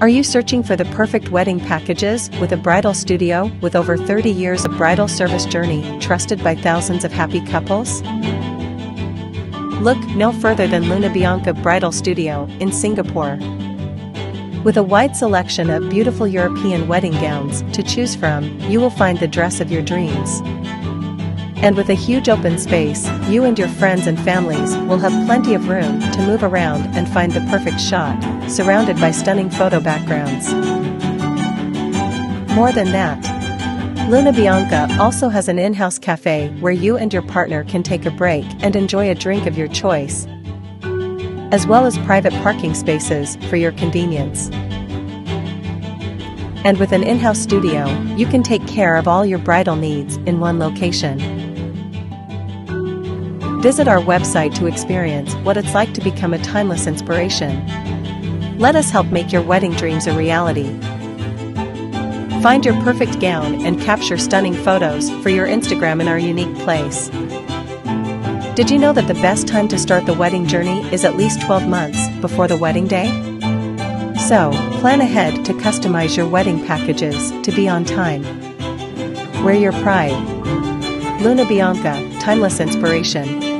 Are you searching for the perfect wedding packages with a bridal studio with over 30 years of bridal service journey trusted by thousands of happy couples? Look no further than Luna Bianca Bridal Studio in Singapore. With a wide selection of beautiful European wedding gowns to choose from, you will find the dress of your dreams. And with a huge open space, you and your friends and families will have plenty of room to move around and find the perfect shot, surrounded by stunning photo backgrounds. More than that, Luna Bianca also has an in-house cafe where you and your partner can take a break and enjoy a drink of your choice, as well as private parking spaces for your convenience. And with an in-house studio, you can take care of all your bridal needs in one location. Visit our website to experience what it's like to become a timeless inspiration. Let us help make your wedding dreams a reality. Find your perfect gown and capture stunning photos for your Instagram in our unique place. Did you know that the best time to start the wedding journey is at least 12 months before the wedding day? So, plan ahead to customize your wedding packages to be on time. Wear your pride. Luna Bianca, Timeless Inspiration.